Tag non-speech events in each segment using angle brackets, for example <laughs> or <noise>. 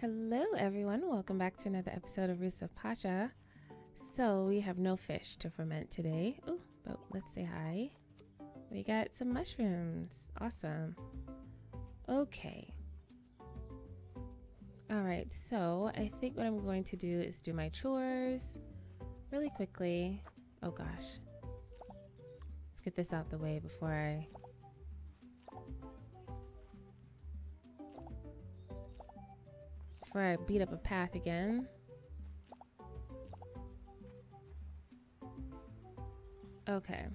Hello, everyone. Welcome back to another episode of Roots of Pacha. So, we have no fish to ferment today. Oh, but let's say hi. We got some mushrooms. Awesome. Okay. All right, so I think what I'm going to do is do my chores really quickly. Oh gosh. Let's get this out the way before I before I beat up a path again. Okay.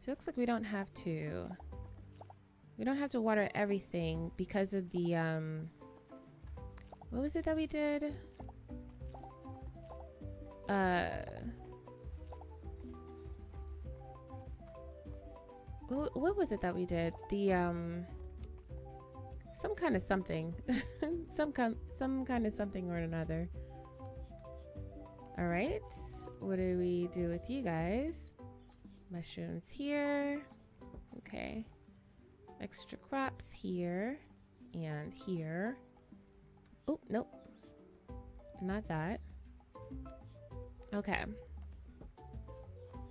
So it looks like we don't have to we don't have to water everything because of the um what was it that we did? Uh what, was it that we did? The um some kind of something. <laughs> some kind some kind of something or another. All right. What do we do with you guys? Mushrooms here. Okay. Extra crops here and here. Oh, nope. Not that. Okay.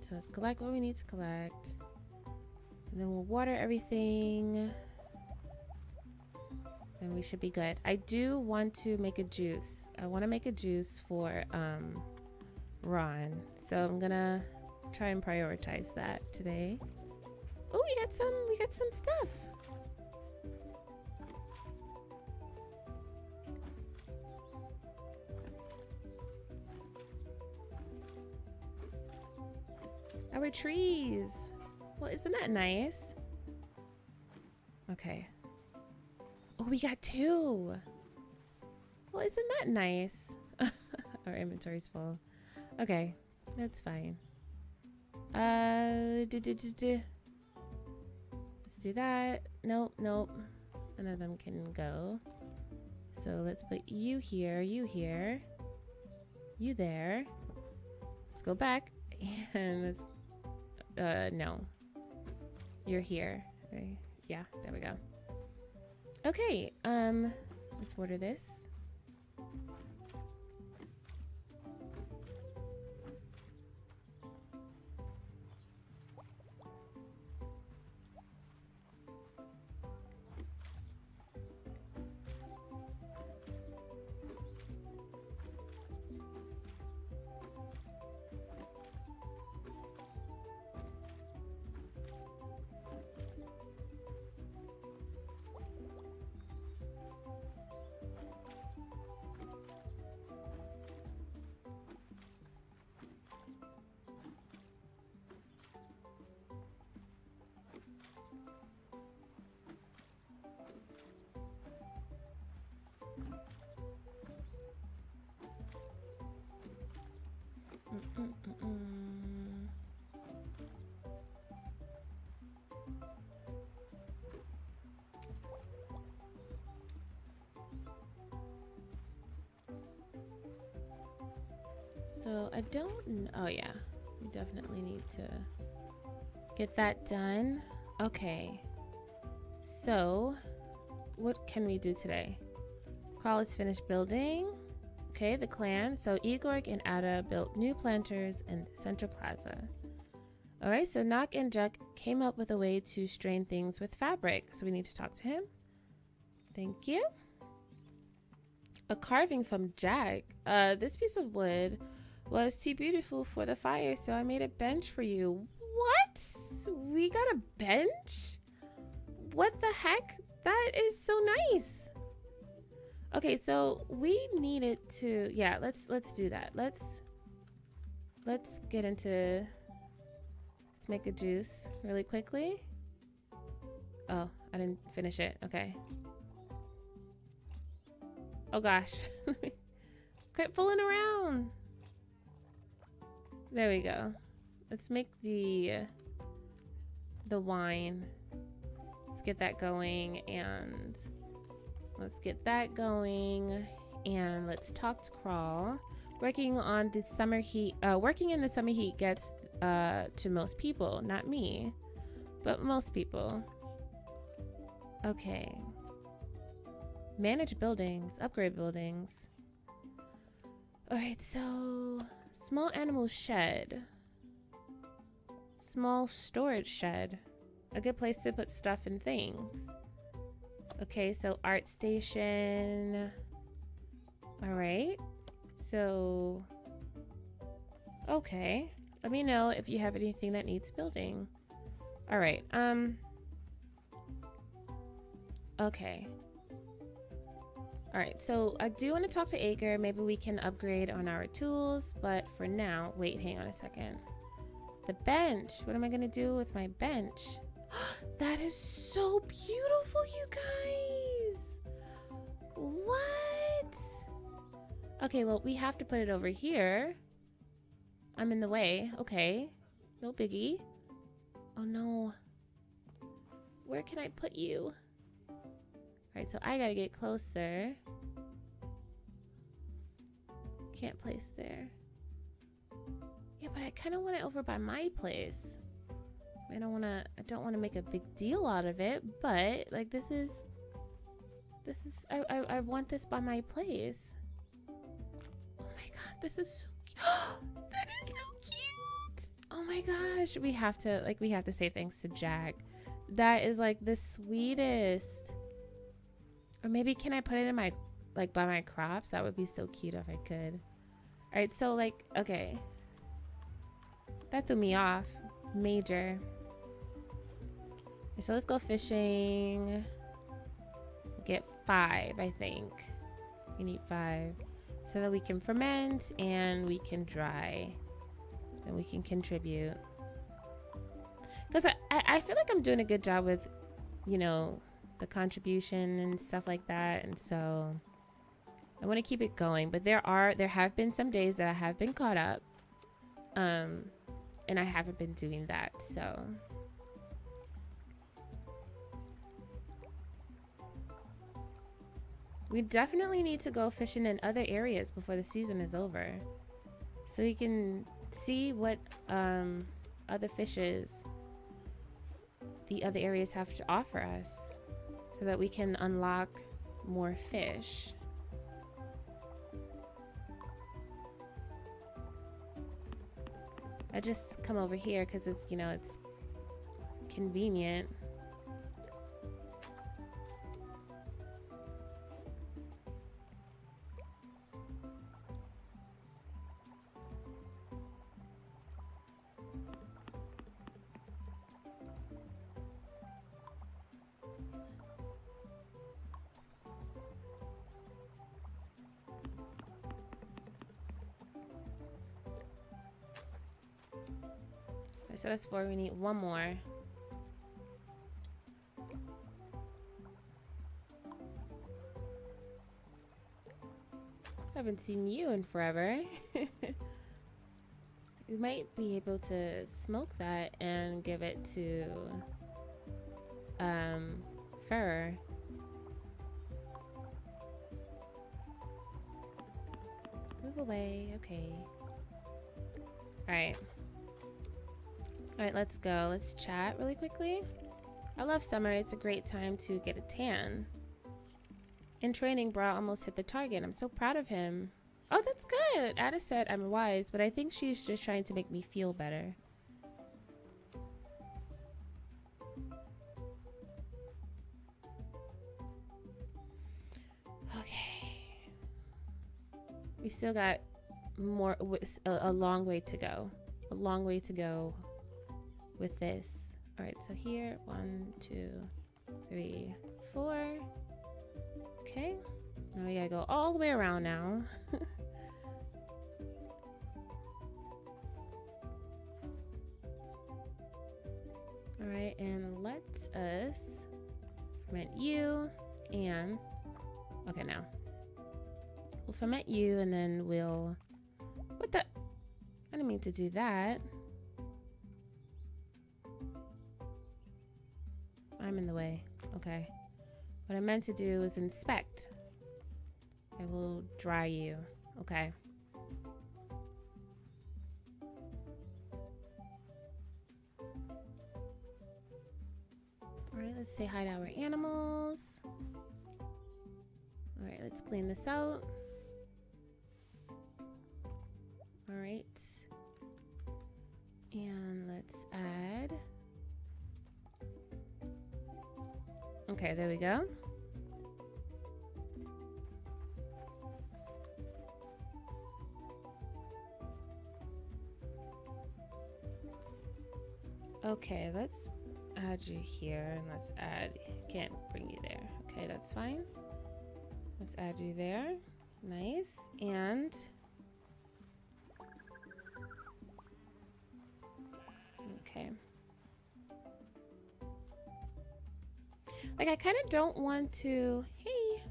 So let's collect what we need to collect. And then we'll water everything then we should be good. I do want to make a juice. I want to make a juice for um, Ron. So I'm gonna try and prioritize that today. Oh, we got some. We got some stuff. Our trees. Well, isn't that nice? Okay, we got two. Well, isn't that nice? <laughs> Our inventory's full. Okay, that's fine. Uh, do, do, do, let's do that. Nope, nope. None of them can go. So let's put you here, you here, you there. Let's go back <laughs> and let's. Uh, no. You're here. Okay. Yeah, there we go. Okay, um, let's order this. So I don't. Oh yeah, we definitely need to get that done. Okay. So, what can we do today? Carl is finished building. Okay, the clan. So Igor and Ada built new planters in the Center Plaza. All right, so Knock and Juck came up with a way to strain things with fabric. So we need to talk to him. Thank you. A carving from Jack. Uh, this piece of wood was too beautiful for the fire, so I made a bench for you. What? We got a bench? What the heck? That is so nice. Okay, so we needed to yeah, let's let's do that. Let's let's get into let's make a juice really quickly. Oh, I didn't finish it. Okay. Oh gosh. <laughs> Quit fooling around. There we go. Let's make the the wine. Let's get that going and Let's get that going and let's talk to Crawl. Working on the summer heat, uh, working in the summer heat gets uh, to most people, not me, but most people. Okay. Manage buildings, upgrade buildings. Alright, so small animal shed. Small storage shed. A good place to put stuff and things. Okay, so art station. Alright. So Okay. Let me know if you have anything that needs building. Alright, um Okay. Alright, so I do want to talk to Acre. Maybe we can upgrade on our tools, but for now, wait, hang on a second. The bench. What am I going to do with my bench? <gasps> that is so beautiful, you guys. What? Okay, well, we have to put it over here. I'm in the way. Okay. No biggie. Oh, no. Where can I put you? Alright, so I gotta get closer. Can't place there. Yeah, but I kind of want it over by my place. I don't want to. I don't want to make a big deal out of it, but like this is. This is. I, I. I want this by my place. Oh my god, this is so cute. <gasps> that is so cute. Oh my gosh, we have to like we have to say thanks to Jack. That is like the sweetest. Or maybe can I put it in my like by my crops? That would be so cute if I could. All right, so like okay. That threw me off. Major. So let's go fishing. Get five, I think. We need five. So that we can ferment and we can dry. And we can contribute. Because I, I feel like I'm doing a good job with, you know, the contribution and stuff like that. And so I want to keep it going. But there are, there have been some days that I have been caught up. Um, and I haven't been doing that, so. We definitely need to go fishing in other areas before the season is over. So we can see what um, other fishes the other areas have to offer us. So that we can unlock more fish. I just come over here because it's, you know, it's convenient. That's four. We need one more. Haven't seen you in forever. <laughs> we might be able to smoke that and give it to um, fur. Move away. Okay. All right. All right, let's go. Let's chat really quickly. I love summer. It's a great time to get a tan. In training, Bra almost hit the target. I'm so proud of him. Oh, that's good. Ada said I'm wise, but I think she's just trying to make me feel better. Okay. We still got more, a, a long way to go. A long way to go with this. All right, so here, one, two, three, four. Okay, now we gotta go all the way around now. <laughs> all right, and let us ferment you and, okay, now we'll ferment you and then we'll, what the, I didn't mean to do that. I'm in the way. Okay. What I meant to do is inspect. I will dry you. Okay. Alright, let's say hi to our animals. Alright, let's clean this out. All right. And let's add. Okay, there we go. Okay, let's add you here and let's add, can't bring you there. Okay, that's fine. Let's add you there. Nice. And Like I kind of don't want to, hey,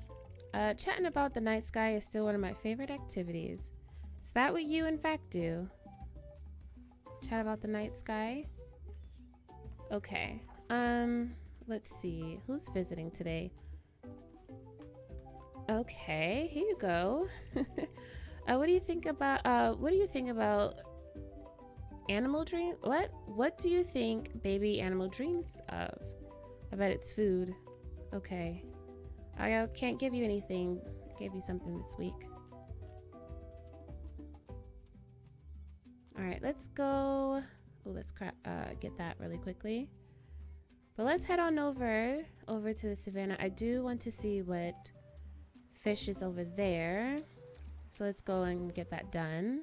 uh, chatting about the night sky is still one of my favorite activities. Is that what you in fact do? Chat about the night sky? Okay. Um, let's see. Who's visiting today? Okay, here you go. <laughs> uh, what do you think about uh what do you think about animal dream what what do you think baby animal dreams of? I bet it's food. Okay. I uh, can't give you anything. I gave you something this week. All right, let's go. Oh, let's uh, get that really quickly. But let's head on over over to the savannah. I do want to see what fish is over there. So let's go and get that done.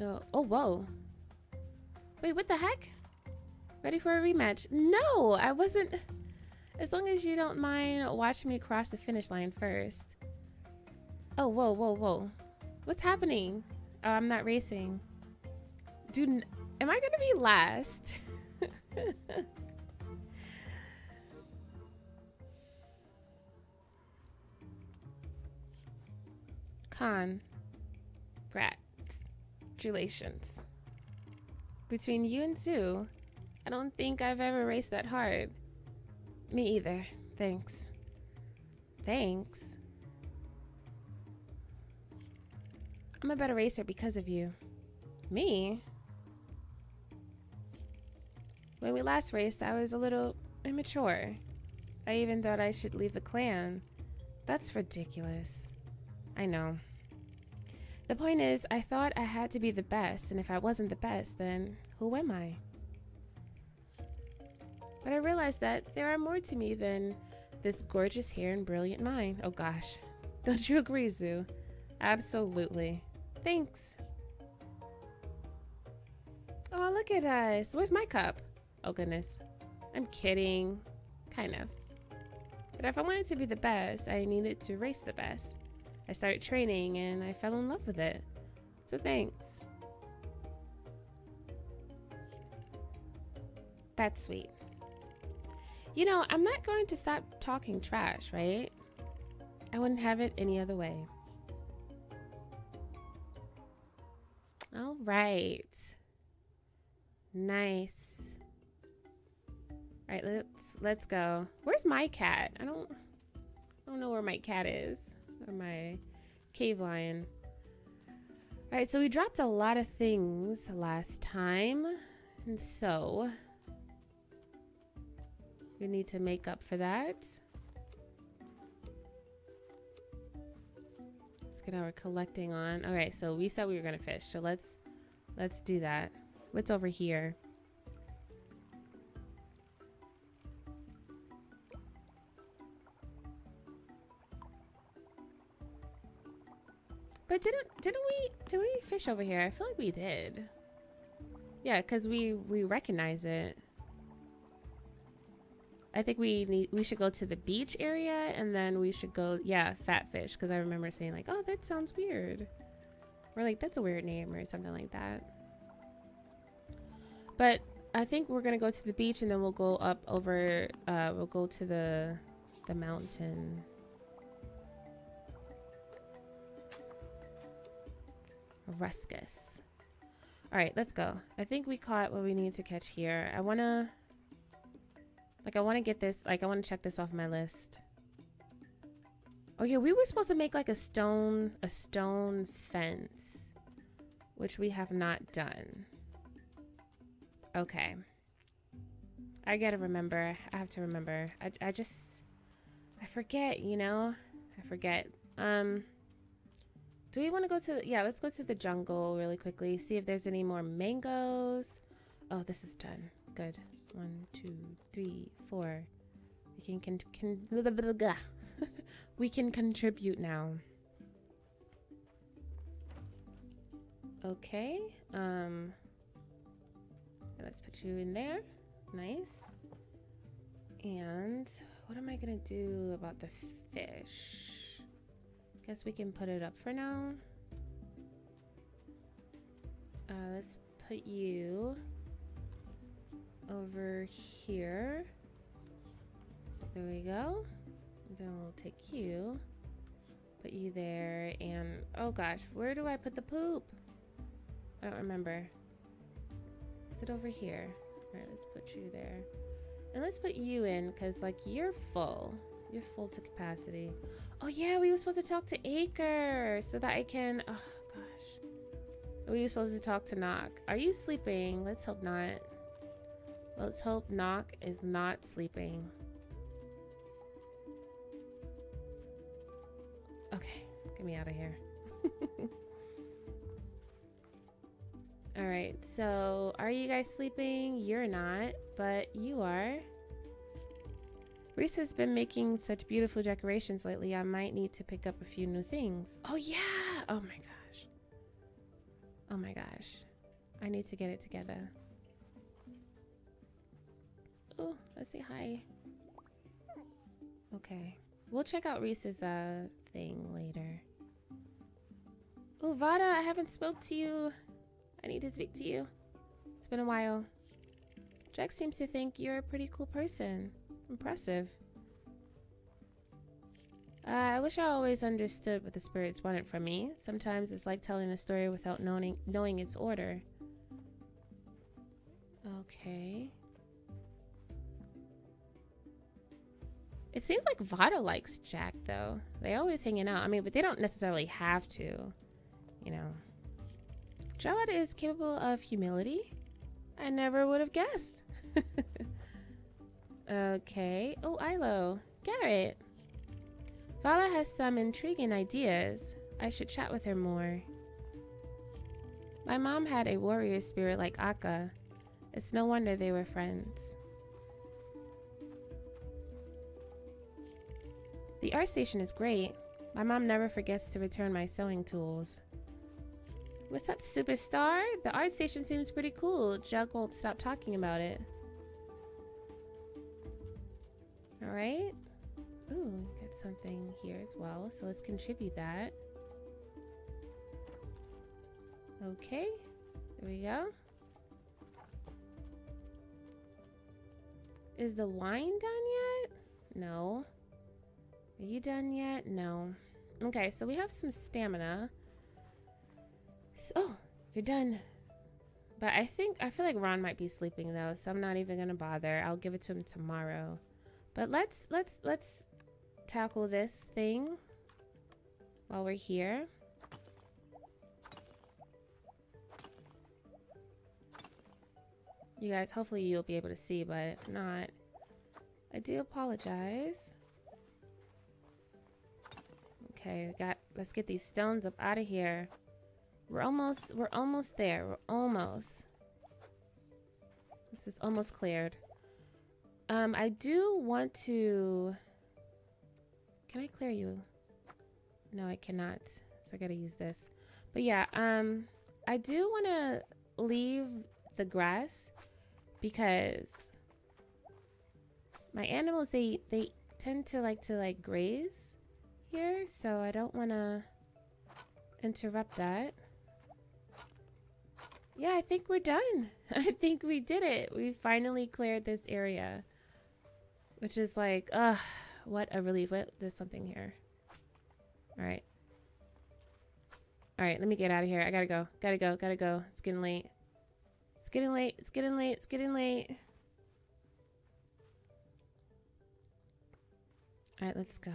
Oh, oh whoa. Wait, what the heck? Ready for a rematch? No, I wasn't. As long as you don't mind watching me cross the finish line first. Oh, whoa, whoa, whoa. What's happening? Oh, I'm not racing. Dude, am I gonna be last? <laughs> Con. Congratulations. Between you and Zoo, I don't think I've ever raced that hard. Me either. Thanks. Thanks. I'm a better racer because of you. Me? When we last raced, I was a little immature. I even thought I should leave the clan. That's ridiculous. I know. The point is, I thought I had to be the best, and if I wasn't the best, then who am I? But I realized that there are more to me than this gorgeous hair and brilliant mind. Oh gosh. <laughs> Don't you agree, Zoo? Absolutely. Thanks. Oh, look at us. Where's my cup? Oh goodness. I'm kidding. Kind of. But if I wanted to be the best, I needed to race the best. I started training and I fell in love with it. So thanks. That's sweet. You know, I'm not going to stop talking trash, right? I wouldn't have it any other way. All right. Nice. All right, let's let's go. Where's my cat? I don't I don't know where my cat is or my cave lion. All right, so we dropped a lot of things last time, and so we need to make up for that. Let's get our collecting on. All right, so we said we were gonna fish, so let's let's do that. What's over here? But didn't didn't we did we fish over here? I feel like we did. Yeah, because we we recognize it. I think we need we should go to the beach area and then we should go yeah fat fish because I remember saying like oh that sounds weird We're like that's a weird name or something like that. But I think we're gonna go to the beach and then we'll go up over. Uh, we'll go to the the mountain. Ruscus. All right, let's go. I think we caught what we need to catch here. I want to, like, I want to get this, like, I want to check this off my list. Oh yeah, we were supposed to make like a stone, a stone fence, which we have not done. Okay. I gotta remember. I have to remember. I, I just, I forget, you know? I forget. Um, do we want to go to, yeah, let's go to the jungle really quickly. See if there's any more mangoes. Oh, this is done. Good. One, two, three, four. We can, can, can <laughs> we can contribute now. Okay. Um, let's put you in there. Nice. And what am I gonna do about the fish? Guess we can put it up for now. Uh, let's put you over here. There we go. Then we'll take you, put you there, and oh gosh, where do I put the poop? I don't remember. Is it over here? All right, let's put you there. And let's put you in because like you're full. You're full to capacity. Oh yeah, we were supposed to talk to Acre so that I can. Oh gosh, we were supposed to talk to Knock. Are you sleeping? Let's hope not. Let's hope Knock is not sleeping. Okay, get me out of here. <laughs> All right, so are you guys sleeping? You're not, but you are. Reese has been making such beautiful decorations lately. I might need to pick up a few new things. Oh, yeah. Oh, my gosh. Oh, my gosh. I need to get it together. Oh, let's say hi. Okay. We'll check out Reese's uh, thing later. Oh, Vada, I haven't spoke to you. I need to speak to you. It's been a while. Jack seems to think you're a pretty cool person. Impressive. Uh, I wish I always understood what the spirits wanted from me. Sometimes it's like telling a story without knowing knowing its order. Okay. It seems like Vada likes Jack, though. They always hanging out. I mean, but they don't necessarily have to, you know. Jawad is capable of humility. I never would have guessed. <laughs> Okay. Oh, Ilo. Garrett. Vala has some intriguing ideas. I should chat with her more. My mom had a warrior spirit like Akka. It's no wonder they were friends. The art station is great. My mom never forgets to return my sewing tools. What's up, superstar? The art station seems pretty cool. Jug won't stop talking about it. All right. Ooh, got something here as well. So let's contribute that. Okay. There we go. Is the wine done yet? No. Are you done yet? No. Okay, so we have some stamina. So, oh, you're done. But I think, I feel like Ron might be sleeping though, so I'm not even gonna bother. I'll give it to him tomorrow. But let's let's let's tackle this thing while we're here. You guys, hopefully you'll be able to see, but if not, I do apologize. Okay, we got let's get these stones up out of here. We're almost we're almost there. We're almost. This is almost cleared. Um, I do want to... Can I clear you? No, I cannot. So I gotta use this. But yeah, um, I do want to leave the grass because my animals, they, they tend to like to like graze here. So I don't want to interrupt that. Yeah, I think we're done. <laughs> I think we did it. We finally cleared this area. Which is like, ugh, what a relief. What? There's something here. All right. All right, let me get out of here. I gotta go. Gotta go. Gotta go. It's getting late. It's getting late. It's getting late. It's getting late. All right, let's go.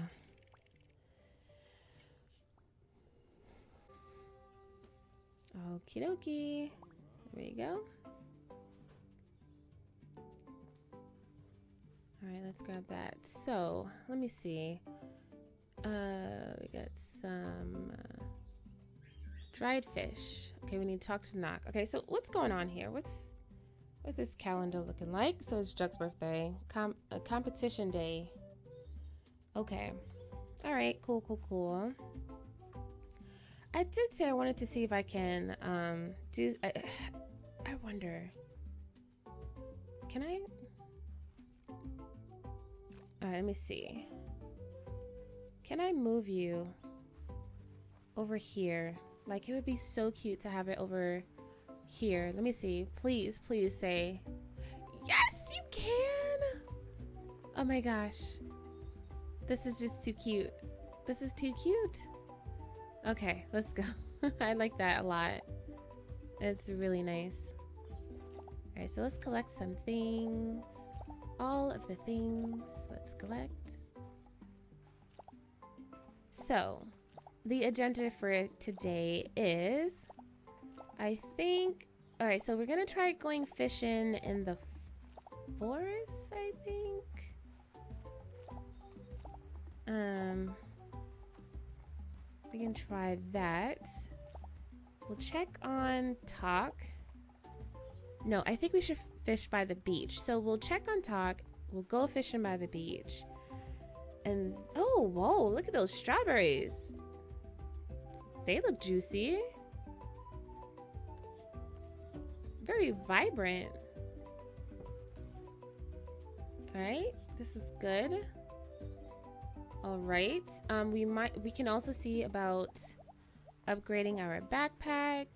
Okie dokie. There we go. All right, let's grab that. So let me see. Uh, we got some uh, dried fish. Okay, we need to talk to Knock. Okay, so what's going on here? What's what's this calendar looking like? So it's Jug's birthday, Com- a competition day. Okay, all right, cool, cool, cool. I did say I wanted to see if I can um do. I, I wonder. Can I? Right, let me see. Can I move you over here? Like, it would be so cute to have it over here. Let me see. Please, please say, yes, you can. Oh my gosh. This is just too cute. This is too cute. Okay, let's go. <laughs> I like that a lot. It's really nice. Alright, so let's collect some things. All of the things. Let's collect. So, the agenda for today is I think. Alright, so we're gonna try going fishing in the forest, I think. Um, we can try that. We'll check on Talk. No, I think we should fish by the beach. So we'll check on Talk. We'll go fishing by the beach. And oh, whoa, look at those strawberries. They look juicy. Very vibrant. All right, this is good. All right, um, we might we can also see about upgrading our backpack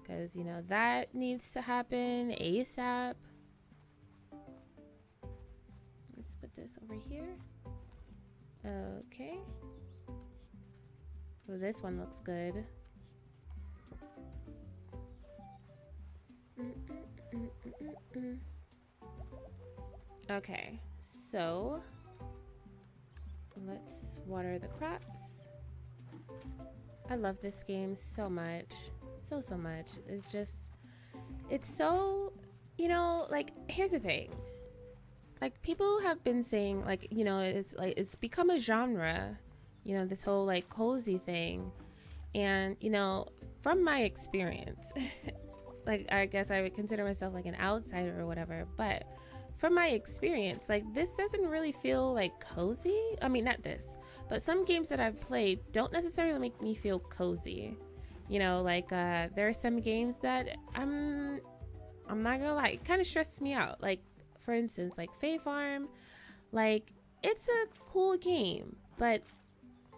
because you know that needs to happen ASAP. Let's put this over here. Okay. Well, this one looks good. Mm -mm -mm okay, so let's water the crops. I love this game so much. So, so much. It's just, it's so, you know, like, here's the thing. Like, people have been saying, like, you know, it's like, it's become a genre, you know, this whole, like, cozy thing. And, you know, from my experience, <laughs> like, I guess I would consider myself like an outsider or whatever, but from my experience, like this doesn't really feel like cozy. I mean, not this, but some games that I've played don't necessarily make me feel cozy. You know, like uh, there are some games that I'm, I'm not gonna lie, kind of stresses me out. Like, for instance, like Fae Farm, like it's a cool game, but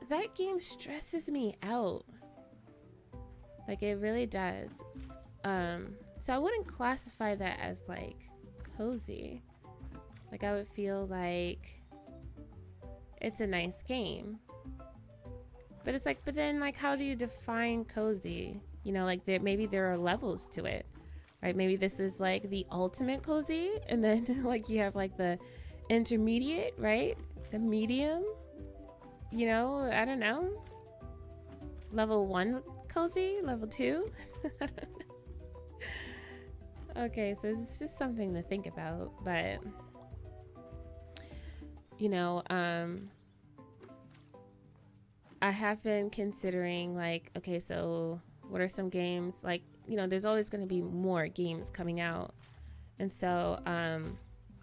that game stresses me out. Like it really does. Um, so I wouldn't classify that as like cozy. Like I would feel like it's a nice game. But it's like, but then like, how do you define cozy? You know, like there maybe there are levels to it, right? Maybe this is like the ultimate cozy, and then <laughs> like you have like the intermediate, right? The medium. You know, I don't know. Level one cozy, level two. <laughs> okay, so it's just something to think about, but you know, um, I have been considering like, okay, so what are some games like, you know, there's always going to be more games coming out. And so, um,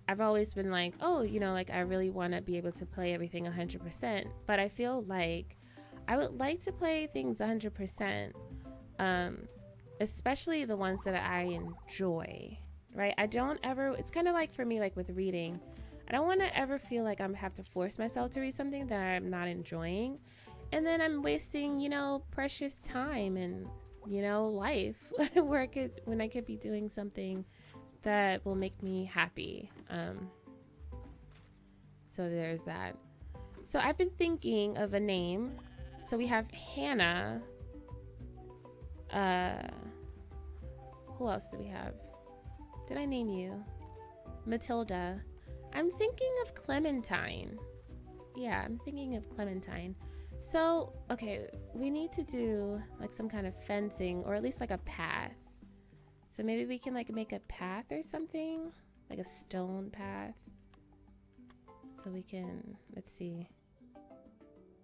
I've always been like, oh, you know, like I really want to be able to play everything 100%, but I feel like I would like to play things 100%, um, especially the ones that I enjoy, right? I don't ever, it's kind of like for me, like with reading, I don't want to ever feel like I have to force myself to read something that I'm not enjoying. And then I'm wasting, you know, precious time and, you know, life <laughs> where I could, when I could be doing something that will make me happy. Um, so there's that. So I've been thinking of a name. So we have Hannah. Uh, who else do we have? Did I name you? Matilda. I'm thinking of Clementine. Yeah, I'm thinking of Clementine. So, okay, we need to do like some kind of fencing or at least like a path. So maybe we can like make a path or something, like a stone path. So we can, let's see.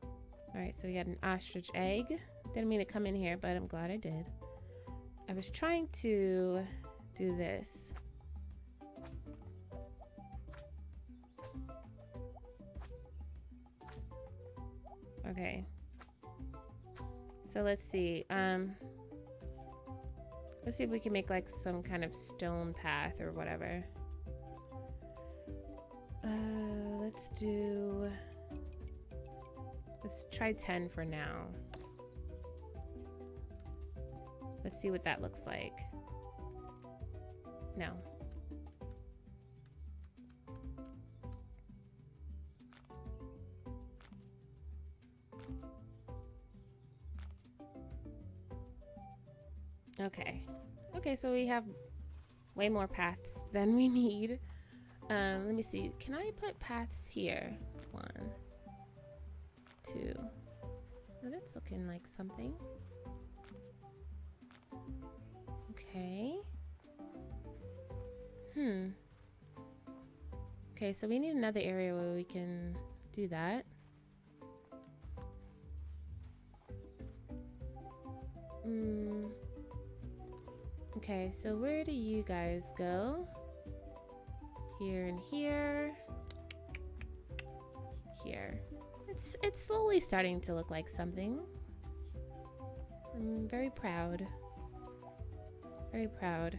All right, so we got an ostrich egg. Didn't mean to come in here, but I'm glad I did. I was trying to do this. Okay. So let's see. Um, let's see if we can make like some kind of stone path or whatever. Uh, let's do. Let's try 10 for now. Let's see what that looks like. No. So we have way more paths than we need. Um, let me see. Can I put paths here? One, two. Oh, that's looking like something. Okay. Hmm. Okay, so we need another area where we can do that. Hmm. Okay, so where do you guys go? Here and here. Here. It's it's slowly starting to look like something. I'm very proud. Very proud.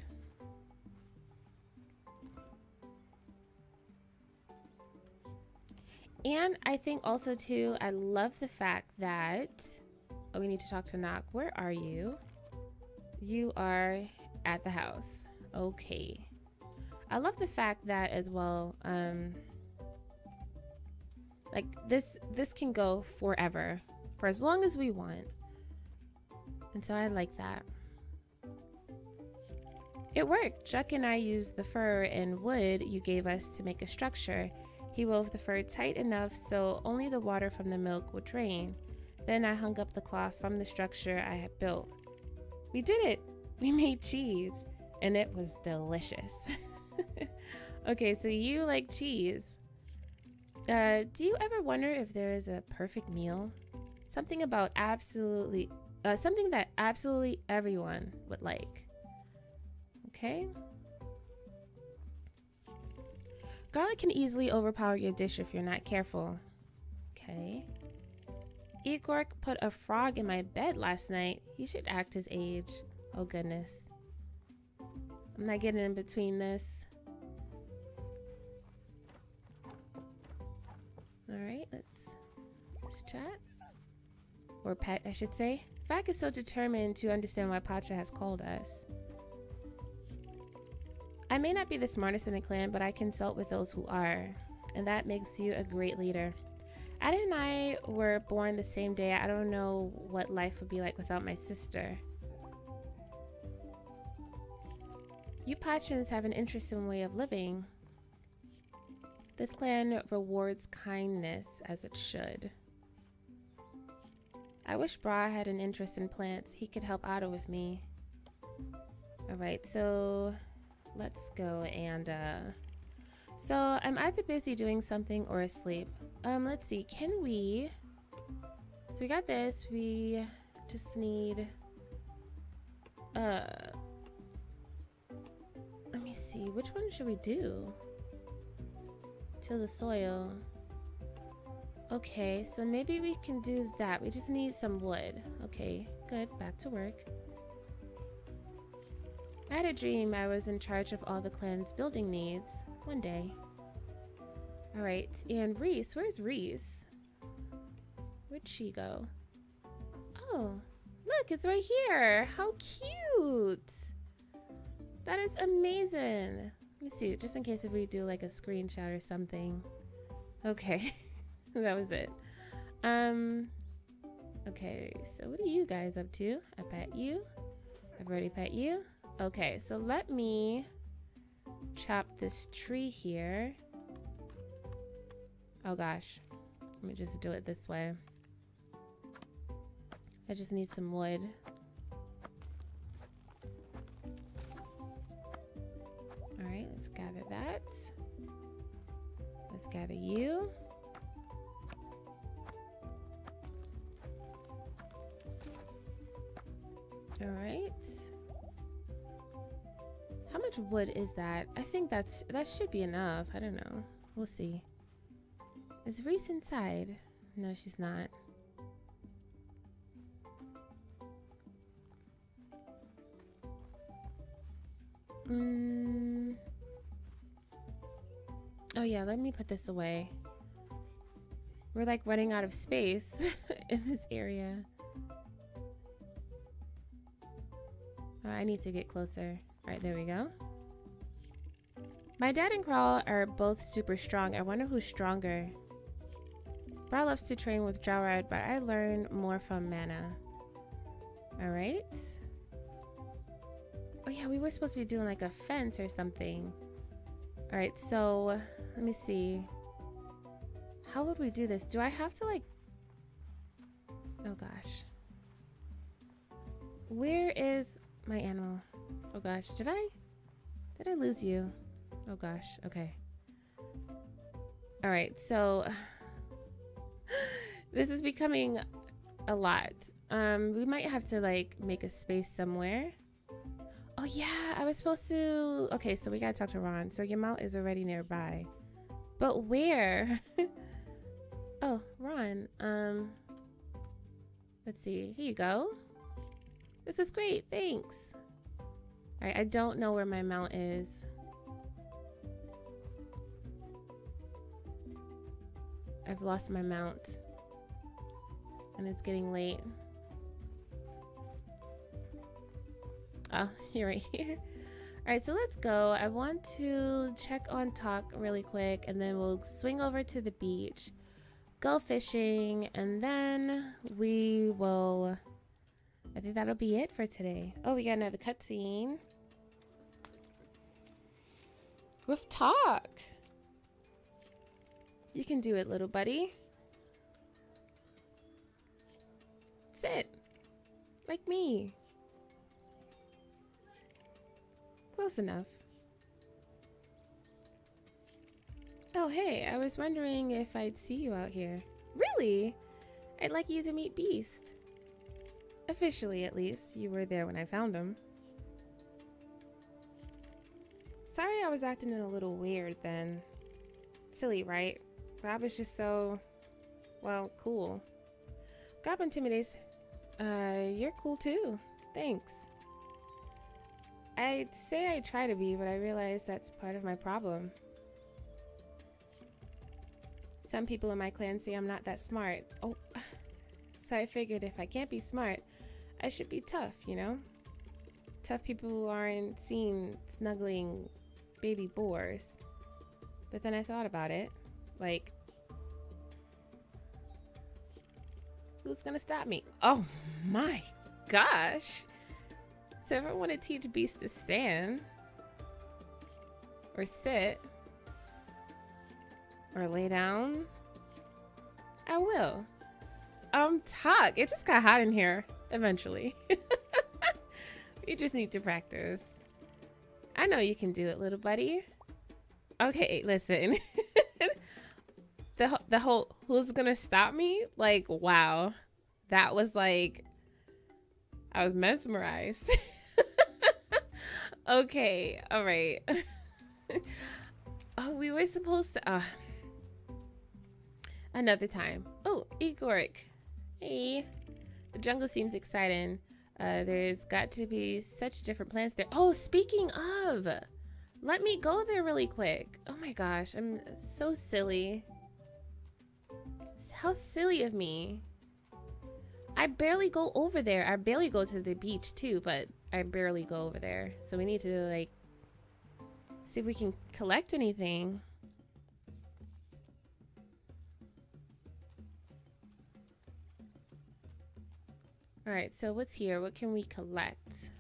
And I think also too, I love the fact that oh, we need to talk to Knock. Where are you? You are at the house. Okay. I love the fact that as well, um, like this this can go forever for as long as we want. And so I like that. It worked. Chuck and I used the fur and wood you gave us to make a structure. He wove the fur tight enough so only the water from the milk would drain. Then I hung up the cloth from the structure I had built. We did it! <laughs> We made cheese, and it was delicious. <laughs> okay, so you like cheese. Uh, do you ever wonder if there is a perfect meal? Something about absolutely, uh, something that absolutely everyone would like. Okay? Garlic can easily overpower your dish if you're not careful. Okay. Igor put a frog in my bed last night. He should act his age. Oh goodness. I'm not getting in between this. Alright, let's let's chat. Or pet, I should say. Vvak is so determined to understand why Pacha has called us. I may not be the smartest in the clan, but I consult with those who are, and that makes you a great leader. Adam and I were born the same day. I don't know what life would be like without my sister. You have an interesting way of living. This clan rewards kindness as it should. I wish Bra had an interest in plants. He could help Otto with me. Alright, so let's go and uh so I'm either busy doing something or asleep. Um, let's see, can we so we got this, we just need uh see, which one should we do? Till the soil. Okay, so maybe we can do that. We just need some wood. Okay, good. Back to work. I had a dream I was in charge of all the clan's building needs one day. Alright, and Reese, where's Reese? Where'd she go? Oh, look, it's right here. How cute. That is amazing. Let me see, just in case if we do like a screenshot or something. Okay, <laughs> that was it. Um, okay, so what are you guys up to? I pet you. I've already pet you. Okay, so let me chop this tree here. Oh gosh. Let me just do it this way. I just need some wood. Let's gather that. Let's gather you. All right. How much wood is that? I think that's that should be enough. I don't know. We'll see. Is Reese inside? No, she's not. Put this away. We're like running out of space <laughs> in this area. Oh, I need to get closer. All right, there we go. My dad and Crawl are both super strong. I wonder who's stronger. Brawl loves to train with Jowrad, but I learn more from Mana. All right. Oh yeah, we were supposed to be doing like a fence or something. All right, so let me see. How would we do this? Do I have to like... Oh gosh. Where is my animal? Oh gosh, did I? Did I lose you? Oh gosh, okay. All right, so <sighs> this is becoming a lot. Um, we might have to like make a space somewhere. Oh yeah, I was supposed to. Okay, so we gotta talk to Ron. So your mount is already nearby, but where? <laughs> oh, Ron. Um, let's see. Here you go. This is great. Thanks. I, I don't know where my mount is. I've lost my mount. And it's getting late. Oh, <laughs> you're right here. Alright, so let's go. I want to check on Talk really quick and then we'll swing over to the beach, go fishing, and then we will. I think that'll be it for today. Oh, we got another cutscene. With Talk. You can do it, little buddy. Sit. Like me. Close enough. Oh, hey, I was wondering if I'd see you out here. Really? I'd like you to meet Beast. Officially, at least. You were there when I found him. Sorry I was acting a little weird then. Silly, right? Rob is just so, well, cool. Gob Intimidates, uh, you're cool too. Thanks. I'd say I try to be, but I realize that's part of my problem. Some people in my clan say I'm not that smart. Oh, <sighs> so I figured if I can't be smart, I should be tough, you know? Tough people who aren't seen snuggling baby boars. But then I thought about it. Like, who's gonna stop me? Oh my gosh. So if I want to teach Beast to stand, or sit, or lay down, I will. Um, talk. It just got hot in here eventually. <laughs> you just need to practice. I know you can do it, little buddy. Okay, listen. <laughs> the the whole who's gonna stop me? Like, wow, that was like I was mesmerized. <laughs> okay, all right. <laughs> oh, we were supposed to. Uh, another time. Oh, Igoric. Hey. The jungle seems exciting. Uh, there's got to be such different plants there. Oh, speaking of, let me go there really quick. Oh my gosh, I'm so silly. How silly of me. I barely go over there. I barely go to the beach too, but I barely go over there. So we need to like see if we can collect anything. All right, so what's here? What can we collect?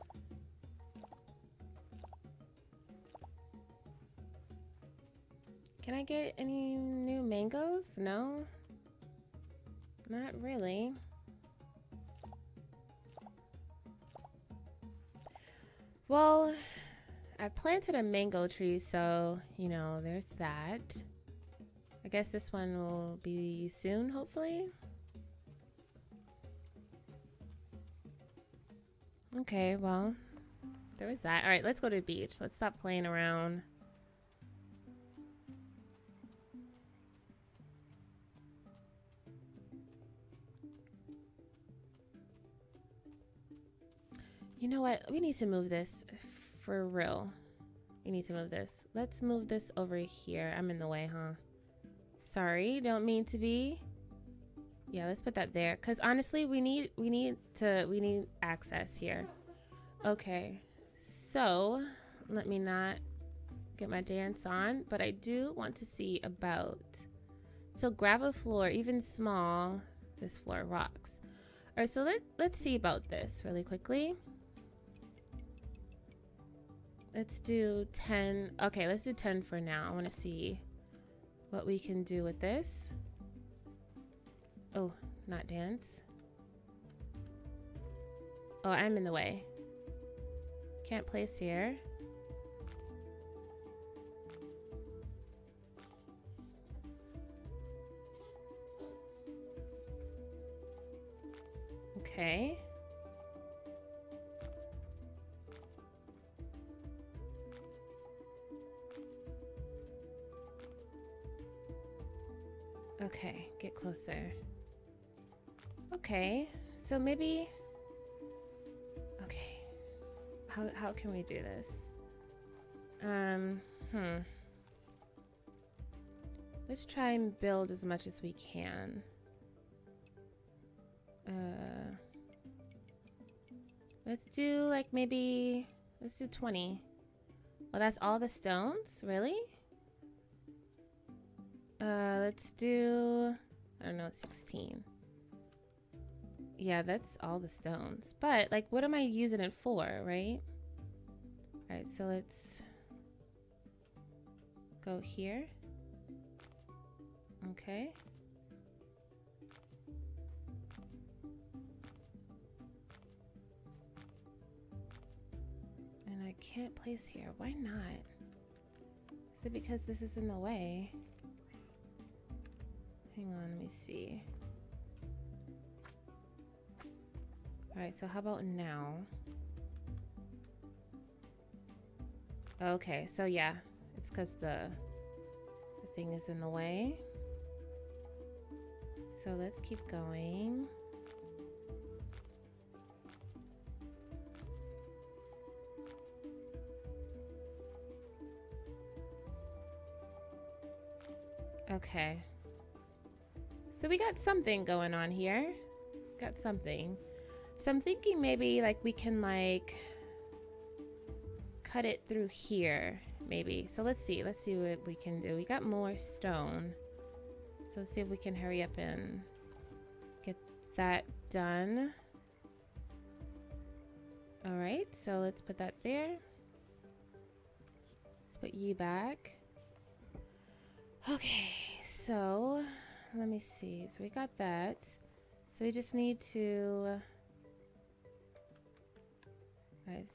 Can I get any new mangoes? No? Not really. Well, I planted a mango tree, so, you know, there's that. I guess this one will be soon, hopefully. Okay, well, there was that. All right, let's go to the beach. Let's stop playing around. You know what? We need to move this for real. We need to move this. Let's move this over here. I'm in the way, huh? Sorry, don't mean to be. Yeah, let's put that there. Cause honestly, we need we need to we need access here. Okay, so let me not get my dance on, but I do want to see about. So grab a floor, even small. This floor rocks. All right, so let let's see about this really quickly. Let's do 10. Okay, let's do 10 for now. I want to see what we can do with this. Oh, not dance. Oh, I'm in the way. Can't place here. Okay. Okay, get closer. Okay, so maybe... Okay. How, how can we do this? Um, hmm. Let's try and build as much as we can. Uh, let's do like maybe, let's do 20. Well, that's all the stones? Really? Uh, let's do, I don't know, 16. Yeah, that's all the stones. But, like, what am I using it for, right? Alright, so let's go here. Okay. And I can't place here. Why not? Is it because this is in the way? Hang on, let me see. Alright, so how about now? Okay, so yeah, it's because the, the thing is in the way. So let's keep going. Okay. So we got something going on here. Got something. So I'm thinking maybe like we can like cut it through here maybe. So let's see. Let's see what we can do. We got more stone. So let's see if we can hurry up and get that done. All right, so let's put that there. Let's put you back. Okay, so let me see. So we got that. So we just need to... Right,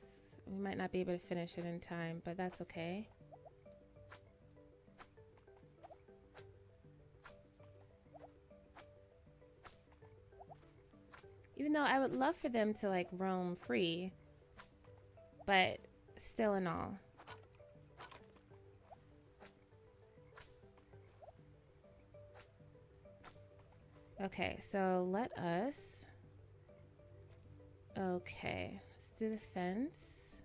we might not be able to finish it in time, but that's okay. Even though I would love for them to like roam free, but still in all. Okay, so let us... Okay, let's do the fence.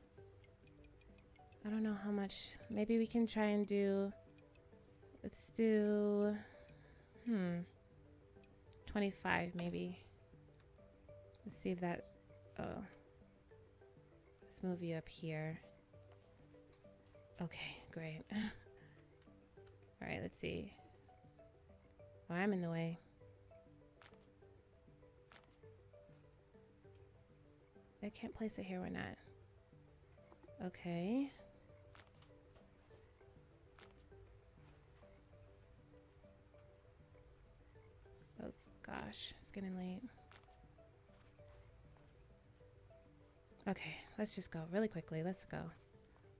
I don't know how much... Maybe we can try and do... Let's do... Hmm. 25, maybe. Let's see if that... Oh. Let's move you up here. Okay, great. <laughs> Alright, let's see. Oh, I'm in the way. I can't place it here, why not? Okay. Oh gosh, it's getting late. Okay, let's just go really quickly. Let's go.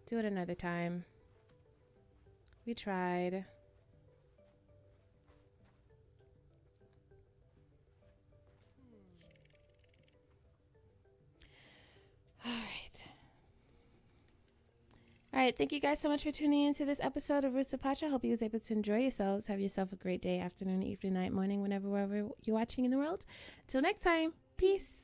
Do it another time. We tried. All right. Thank you guys so much for tuning in to this episode of Roots of Pacha. Hope you was able to enjoy yourselves. Have yourself a great day, afternoon, evening, night, morning, whenever, wherever you're watching in the world. Till next time. Peace.